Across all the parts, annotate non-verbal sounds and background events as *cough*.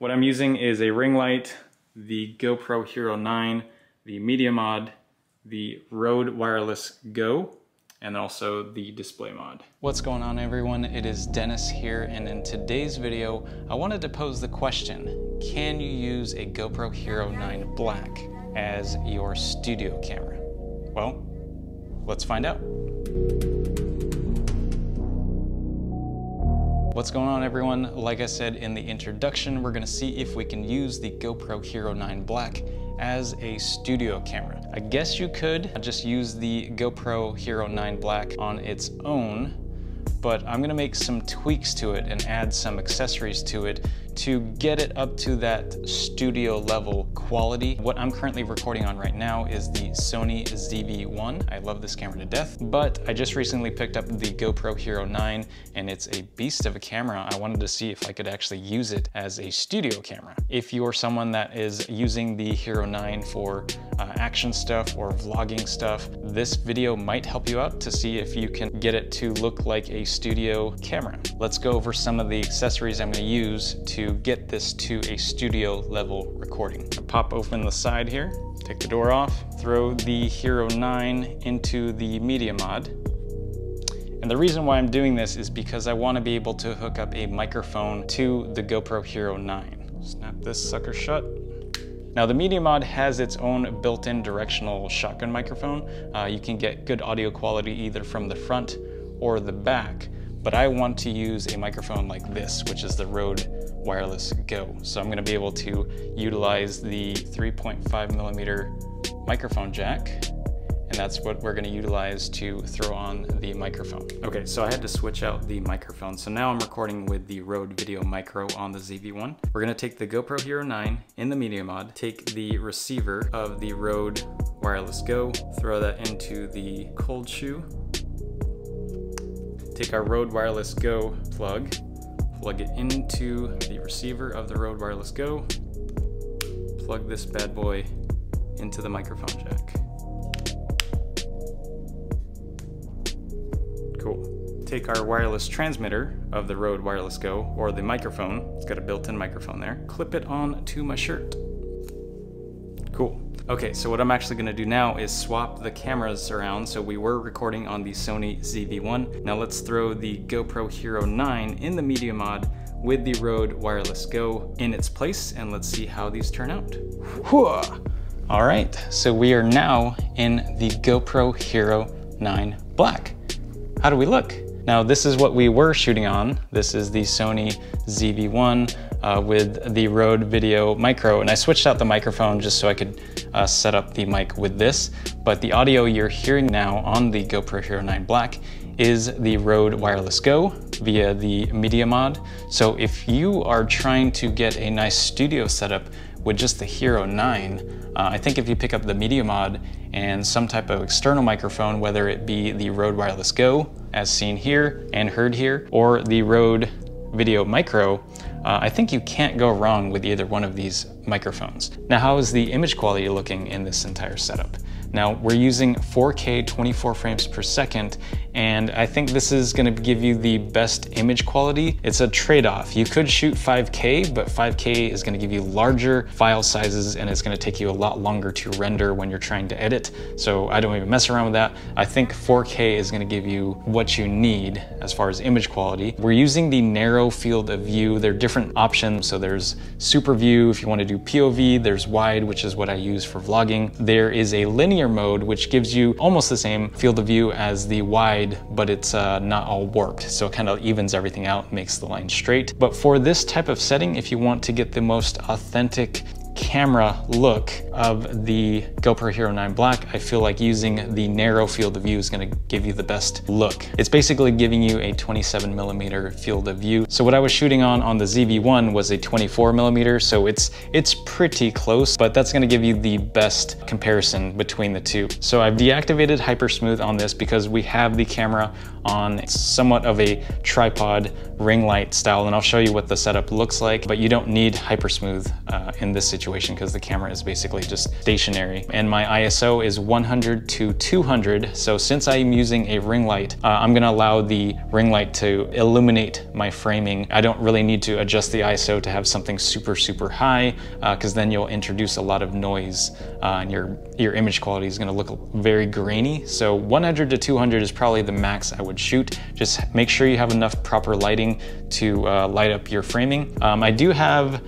What I'm using is a ring light, the GoPro Hero 9, the Media Mod, the Rode Wireless Go, and also the display mod. What's going on everyone? It is Dennis here and in today's video I wanted to pose the question, can you use a GoPro Hero 9 Black as your studio camera? Well, let's find out. What's going on everyone? Like I said in the introduction, we're gonna see if we can use the GoPro Hero 9 Black as a studio camera. I guess you could just use the GoPro Hero 9 Black on its own, but I'm gonna make some tweaks to it and add some accessories to it to get it up to that studio level quality. What I'm currently recording on right now is the Sony ZV-1. I love this camera to death, but I just recently picked up the GoPro Hero 9 and it's a beast of a camera. I wanted to see if I could actually use it as a studio camera. If you're someone that is using the Hero 9 for uh, action stuff or vlogging stuff, this video might help you out to see if you can get it to look like a studio camera. Let's go over some of the accessories I'm gonna use to get this to a studio level recording. Pop open the side here, take the door off, throw the Hero 9 into the Media Mod. And the reason why I'm doing this is because I want to be able to hook up a microphone to the GoPro Hero 9. Snap this sucker shut. Now the Media Mod has its own built-in directional shotgun microphone. Uh, you can get good audio quality either from the front or the back, but I want to use a microphone like this, which is the Rode Wireless Go. So I'm gonna be able to utilize the 3.5 millimeter microphone jack and that's what we're gonna utilize to throw on the microphone. Okay, so I had to switch out the microphone. So now I'm recording with the Rode Video Micro on the ZV-1. We're gonna take the GoPro Hero 9 in the Media Mod, take the receiver of the Rode Wireless Go, throw that into the cold shoe, take our Rode Wireless Go plug, plug it into the receiver of the Rode Wireless Go, plug this bad boy into the microphone jack. Cool. Take our wireless transmitter of the Rode Wireless Go, or the microphone, it's got a built-in microphone there, clip it on to my shirt. Cool. Okay, so what I'm actually gonna do now is swap the cameras around. So we were recording on the Sony ZV-1. Now let's throw the GoPro Hero 9 in the media mod with the Rode Wireless Go in its place and let's see how these turn out. All right, so we are now in the GoPro Hero 9 Black. How do we look? Now this is what we were shooting on. This is the Sony ZV-1 uh, with the Rode Video Micro and I switched out the microphone just so I could uh, set up the mic with this. But the audio you're hearing now on the GoPro Hero 9 Black is the Rode Wireless Go via the Media Mod. So if you are trying to get a nice studio setup with just the Hero 9, uh, I think if you pick up the Media Mod and some type of external microphone, whether it be the Rode Wireless Go, as seen here and heard here, or the Rode Video Micro, uh, I think you can't go wrong with either one of these microphones. Now, how is the image quality looking in this entire setup? Now we're using 4K 24 frames per second and I think this is gonna give you the best image quality. It's a trade-off. You could shoot 5K, but 5K is gonna give you larger file sizes and it's gonna take you a lot longer to render when you're trying to edit. So I don't even mess around with that. I think 4K is gonna give you what you need as far as image quality. We're using the narrow field of view. There are different options. So there's super view if you wanna do POV, there's wide, which is what I use for vlogging. There is a linear linear mode, which gives you almost the same field of view as the wide, but it's uh, not all warped. So it kind of evens everything out, makes the line straight. But for this type of setting, if you want to get the most authentic camera look of the GoPro Hero 9 Black, I feel like using the narrow field of view is gonna give you the best look. It's basically giving you a 27 millimeter field of view. So what I was shooting on on the ZV-1 was a 24 millimeter, so it's, it's pretty close, but that's gonna give you the best comparison between the two. So I've deactivated Hypersmooth on this because we have the camera on somewhat of a tripod ring light style and I'll show you what the setup looks like, but you don't need hypersmooth uh, in this situation because the camera is basically just stationary. And my ISO is 100 to 200. So since I'm using a ring light, uh, I'm gonna allow the ring light to illuminate my framing. I don't really need to adjust the ISO to have something super, super high because uh, then you'll introduce a lot of noise uh, and your, your image quality is gonna look very grainy. So 100 to 200 is probably the max I would shoot. Just make sure you have enough proper lighting to uh, light up your framing. Um, I do have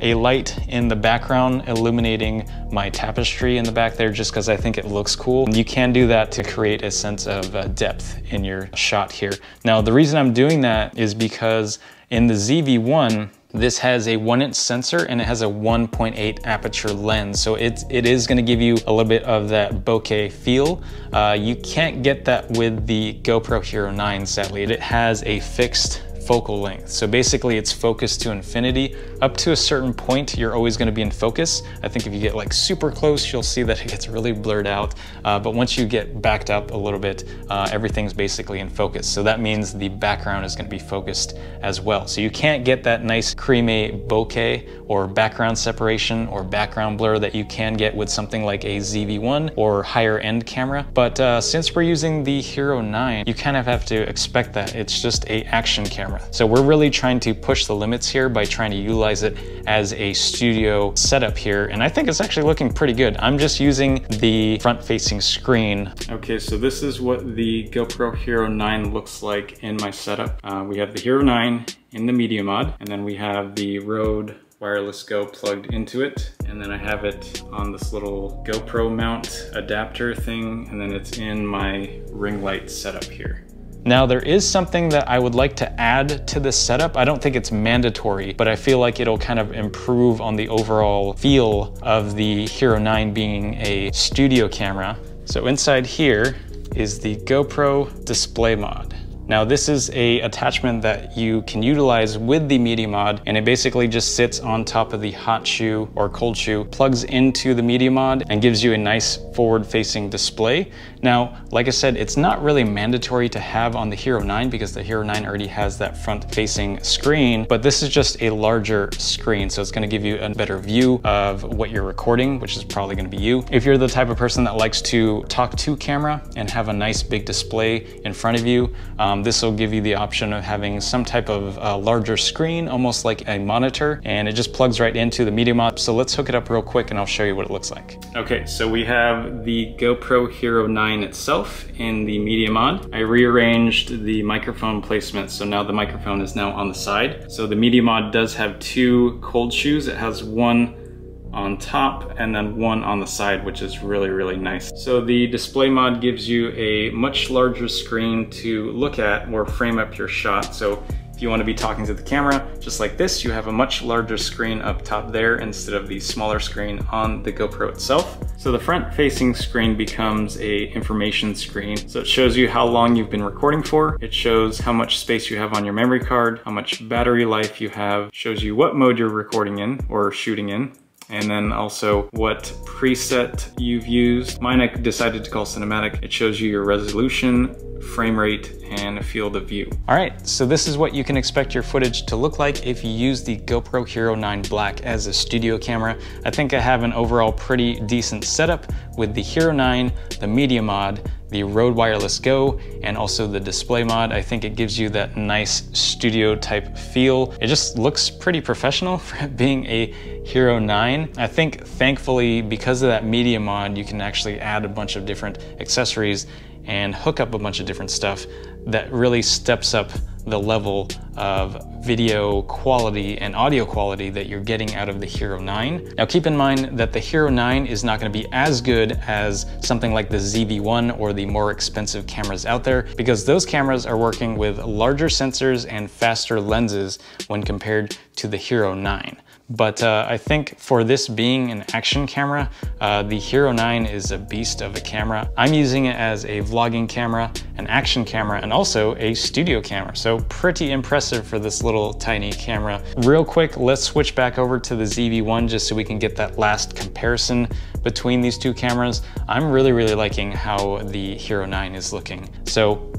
a light in the background illuminating my tapestry in the back there just because I think it looks cool. You can do that to create a sense of uh, depth in your shot here. Now, the reason I'm doing that is because in the ZV-1, this has a one inch sensor and it has a 1.8 aperture lens. So it, it is gonna give you a little bit of that bokeh feel. Uh, you can't get that with the GoPro Hero 9, sadly. It has a fixed focal length. So basically it's focused to infinity. Up to a certain point, you're always gonna be in focus. I think if you get like super close, you'll see that it gets really blurred out. Uh, but once you get backed up a little bit, uh, everything's basically in focus. So that means the background is gonna be focused as well. So you can't get that nice creamy bokeh or background separation or background blur that you can get with something like a ZV-1 or higher end camera. But uh, since we're using the Hero 9, you kind of have to expect that. It's just a action camera camera. So we're really trying to push the limits here by trying to utilize it as a studio setup here. And I think it's actually looking pretty good. I'm just using the front facing screen. Okay, so this is what the GoPro Hero 9 looks like in my setup. Uh, we have the Hero 9 in the media mod, and then we have the Rode wireless go plugged into it and then I have it on this little GoPro mount adapter thing and then it's in my ring light setup here. Now there is something that I would like to add to this setup. I don't think it's mandatory, but I feel like it'll kind of improve on the overall feel of the Hero 9 being a studio camera. So inside here is the GoPro display mod. Now this is a attachment that you can utilize with the Media Mod and it basically just sits on top of the hot shoe or cold shoe, plugs into the Media Mod and gives you a nice forward facing display. Now, like I said, it's not really mandatory to have on the Hero 9 because the Hero 9 already has that front facing screen, but this is just a larger screen. So it's gonna give you a better view of what you're recording, which is probably gonna be you. If you're the type of person that likes to talk to camera and have a nice big display in front of you, um, um, this will give you the option of having some type of uh, larger screen, almost like a monitor, and it just plugs right into the Media Mod. So let's hook it up real quick and I'll show you what it looks like. Okay, so we have the GoPro Hero 9 itself in the Media Mod. I rearranged the microphone placement, so now the microphone is now on the side. So the Media Mod does have two cold shoes. It has one on top and then one on the side, which is really, really nice. So the display mod gives you a much larger screen to look at or frame up your shot. So if you want to be talking to the camera, just like this, you have a much larger screen up top there instead of the smaller screen on the GoPro itself. So the front facing screen becomes a information screen. So it shows you how long you've been recording for. It shows how much space you have on your memory card, how much battery life you have, shows you what mode you're recording in or shooting in, and then also what preset you've used. Mine I decided to call cinematic. It shows you your resolution, frame rate, and a field of view. All right, so this is what you can expect your footage to look like if you use the GoPro Hero 9 Black as a studio camera. I think I have an overall pretty decent setup with the Hero 9, the Media Mod, the Rode Wireless Go, and also the display mod. I think it gives you that nice studio type feel. It just looks pretty professional *laughs* for being a Hero 9. I think thankfully because of that media mod, you can actually add a bunch of different accessories and hook up a bunch of different stuff that really steps up the level of video quality and audio quality that you're getting out of the Hero 9. Now keep in mind that the Hero 9 is not gonna be as good as something like the ZV-1 or the more expensive cameras out there because those cameras are working with larger sensors and faster lenses when compared to the Hero 9. But uh, I think for this being an action camera, uh, the Hero 9 is a beast of a camera. I'm using it as a vlogging camera, an action camera, and also a studio camera. So pretty impressive for this little tiny camera. Real quick, let's switch back over to the ZV-1 just so we can get that last comparison between these two cameras. I'm really, really liking how the Hero 9 is looking. So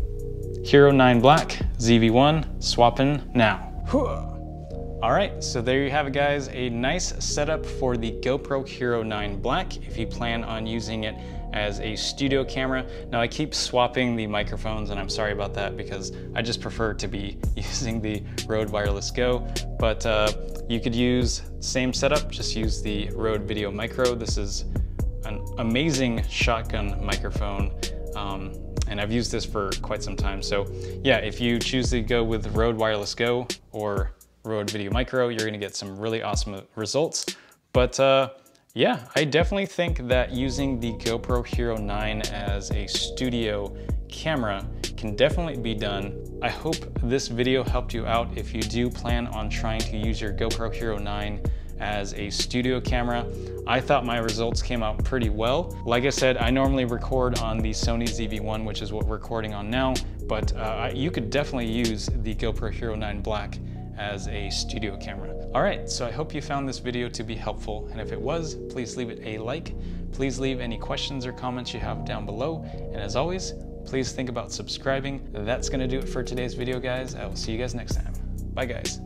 Hero 9 Black, ZV-1, swapping now. All right, so there you have it guys, a nice setup for the GoPro Hero 9 Black if you plan on using it as a studio camera. Now I keep swapping the microphones and I'm sorry about that because I just prefer to be *laughs* using the Rode Wireless Go, but uh, you could use same setup, just use the Rode Video Micro. This is an amazing shotgun microphone. Um, and I've used this for quite some time. So yeah, if you choose to go with Rode Wireless Go or Rode Video Micro, you're gonna get some really awesome results. But uh, yeah, I definitely think that using the GoPro Hero 9 as a studio camera can definitely be done. I hope this video helped you out if you do plan on trying to use your GoPro Hero 9 as a studio camera. I thought my results came out pretty well. Like I said, I normally record on the Sony ZV-1, which is what we're recording on now, but uh, you could definitely use the GoPro Hero 9 Black as a studio camera. All right, so I hope you found this video to be helpful, and if it was, please leave it a like. Please leave any questions or comments you have down below, and as always, please think about subscribing. That's gonna do it for today's video, guys. I will see you guys next time. Bye, guys.